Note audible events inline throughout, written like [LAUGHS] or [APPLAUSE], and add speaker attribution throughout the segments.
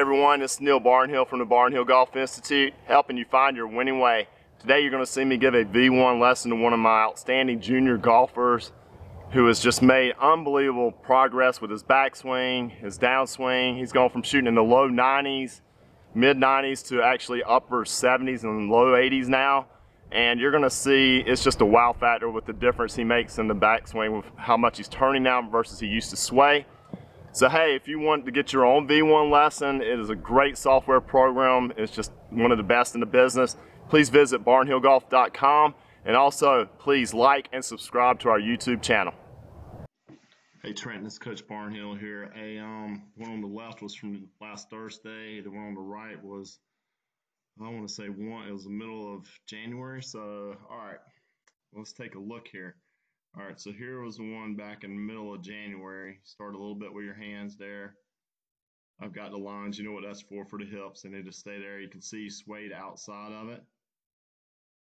Speaker 1: everyone, it's Neil Barnhill from the Barnhill Golf Institute, helping you find your winning way. Today you're going to see me give a V1 lesson to one of my outstanding junior golfers who has just made unbelievable progress with his backswing, his downswing. He's gone from shooting in the low 90s, mid 90s to actually upper 70s and low 80s now. And you're going to see it's just a wow factor with the difference he makes in the backswing with how much he's turning now versus he used to sway. So hey, if you want to get your own V1 lesson, it is a great software program. It's just one of the best in the business. Please visit barnhillgolf.com and also please like and subscribe to our YouTube channel.
Speaker 2: Hey Trent, this is Coach Barnhill here. A um, one on the left was from last Thursday. The one on the right was, I want to say one. It was the middle of January. So all right, let's take a look here. All right, so here was the one back in the middle of January. Start a little bit with your hands there. I've got the lines, you know what that's for, for the hips. They need to stay there. You can see swayed outside of it.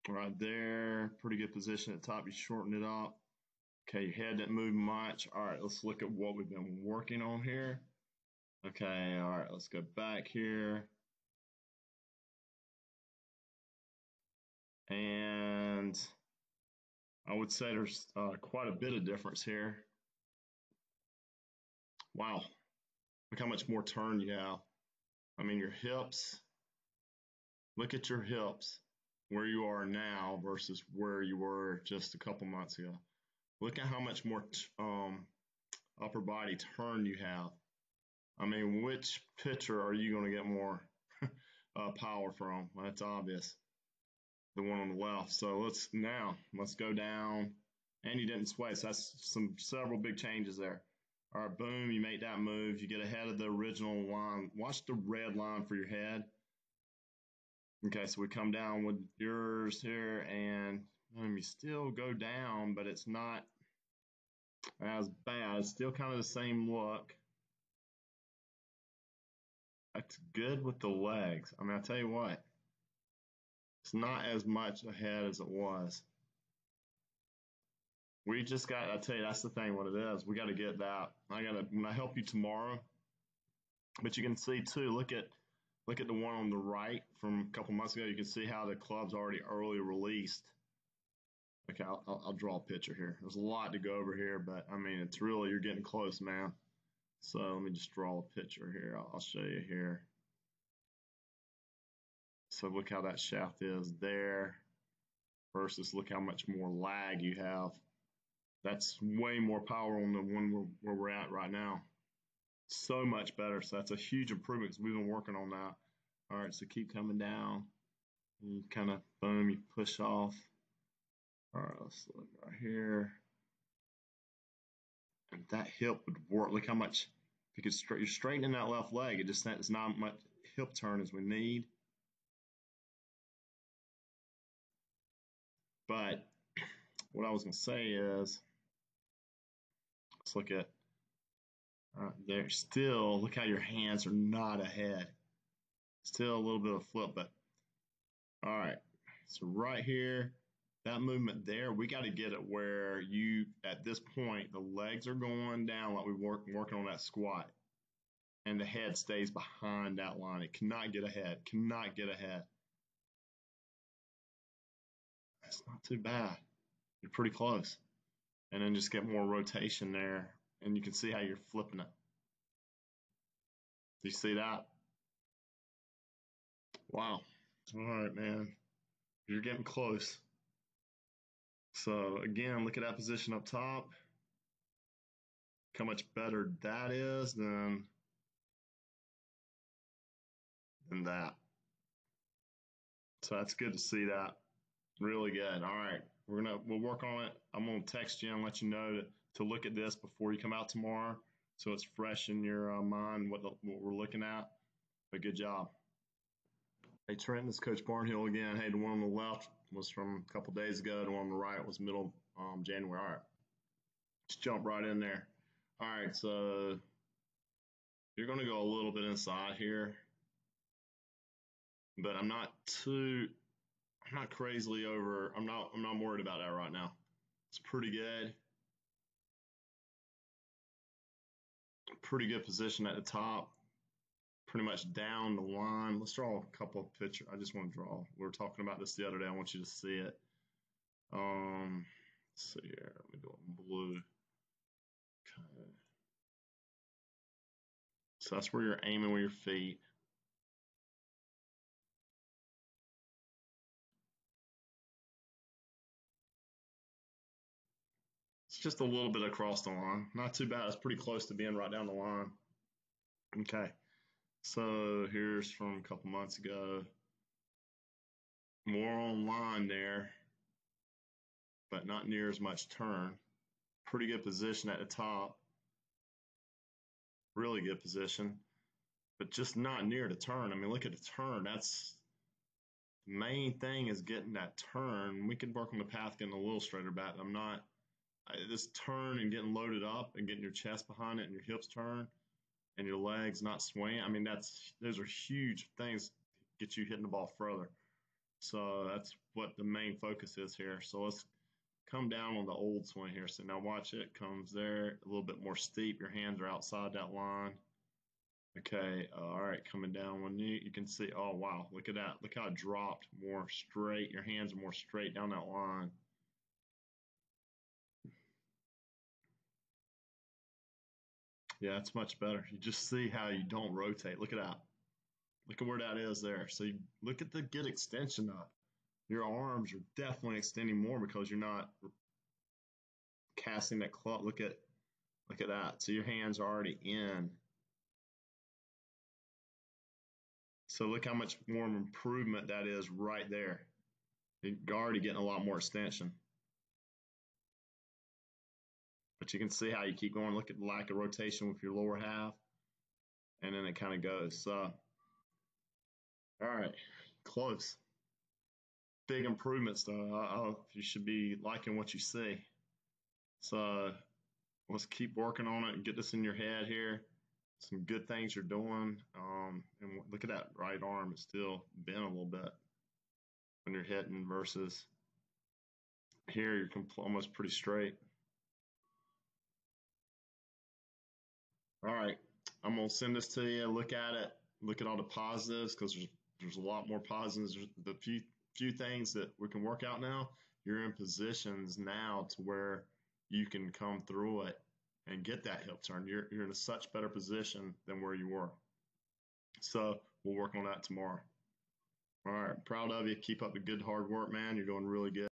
Speaker 2: Right there, pretty good position at the top. You shorten it up. Okay, your head didn't move much. All right, let's look at what we've been working on here. Okay, all right, let's go back here. And I would say there's uh, quite a bit of difference here. Wow, look how much more turn you have. I mean, your hips, look at your hips, where you are now versus where you were just a couple months ago. Look at how much more um, upper body turn you have. I mean, which pitcher are you going to get more [LAUGHS] uh, power from? That's obvious the one on the left. So let's now let's go down. And you didn't sway, so that's some several big changes there. All right, boom, you make that move. You get ahead of the original line. Watch the red line for your head. Okay, so we come down with yours here, and um, you still go down, but it's not as bad. It's still kind of the same look. That's good with the legs. I mean, I'll tell you what, it's not as much ahead as it was. We just got, I tell you, that's the thing, what it is. We got to get that. I got to, when I help you tomorrow, but you can see too, look at, look at the one on the right from a couple months ago. You can see how the club's already early released. Okay, I'll, I'll, draw a picture here. There's a lot to go over here, but I mean, it's really, you're getting close, man. So let me just draw a picture here. I'll, I'll show you here. So look how that shaft is there versus look how much more lag you have. That's way more power on the one where, we're at right now. So much better. So that's a huge improvement because we've been working on that. All right, so keep coming down. You kind of, boom, you push off. All right, let's look right here. And that hip would work. Look how much, because you're straightening that left leg. It just, it's not much hip turn as we need. But what I was going to say is, let's look at uh, there. Still, look how your hands are not ahead. Still a little bit of flip, but all right. So right here, that movement there, we got to get it where you, at this point, the legs are going down like we work working on that squat. And the head stays behind that line. It cannot get ahead, cannot get ahead. That's not too bad. You're pretty close. And then just get more rotation there. And you can see how you're flipping it. Do you see that? Wow. All right, man. You're getting close. So again, look at that position up top. How much better that is than, than that. So that's good to see that. Really good. All right. We're gonna we'll work on it. I'm gonna text you and let you know to, to look at this before you come out tomorrow, so it's fresh in your uh, mind what the, what we're looking at. But good job. Hey Trent, this is Coach Barnhill again. Hey, the one on the left was from a couple days ago. The one on the right was middle um, January. All right, let's jump right in there. All right, so you're gonna go a little bit inside here, but I'm not too I'm not crazily over. I'm not. I'm not worried about that right now. It's pretty good. Pretty good position at the top. pretty much down the line. Let's draw a couple of pictures. I just want to draw. We were talking about this the other day. I want you to see it. Um, let's see here. Let me do it in blue. Okay. So that's where you're aiming with your feet. Just a little bit across the line. Not too bad. It's pretty close to being right down the line. Okay. So here's from a couple months ago. More on line there, but not near as much turn. Pretty good position at the top. Really good position, but just not near the turn. I mean, look at the turn. That's the main thing is getting that turn. We can work on the path getting a little straighter back. I'm not this turn and getting loaded up and getting your chest behind it and your hips turn and your legs not swaying. I mean, that's those are huge things get you hitting the ball further. So that's what the main focus is here. So let's come down on the old swing here. So now watch it comes there a little bit more steep. Your hands are outside that line. Okay, uh, all right, coming down one knee. You can see, oh wow, look at that. Look how it dropped more straight. Your hands are more straight down that line. Yeah, it's much better. You just see how you don't rotate. Look at that. Look at where that is there. So you look at the good extension up. Your arms are definitely extending more because you're not casting that club. Look at look at that. So your hands are already in. So look how much more improvement that is right there. You're already getting a lot more extension. But you can see how you keep going. Look at the lack of rotation with your lower half. And then it kind of goes. So, all right, close. Big improvements, though. I, you should be liking what you see. So let's keep working on it and get this in your head here. Some good things you're doing. Um, and look at that right arm. It's still bent a little bit when you're hitting versus here you're almost pretty straight. All right, I'm gonna send this to you. Look at it. Look at all the positives because there's there's a lot more positives. There's the few few things that we can work out now. You're in positions now to where you can come through it and get that hip turn. You're you're in a such better position than where you were. So we'll work on that tomorrow. All right, proud of you. Keep up the good hard work, man. You're doing really good.